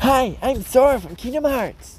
Hi, I'm Sora from Kingdom Hearts.